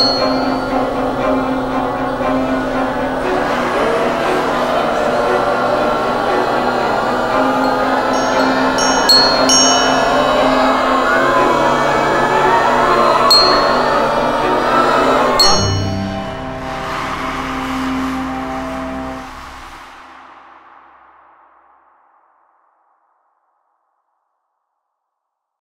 Música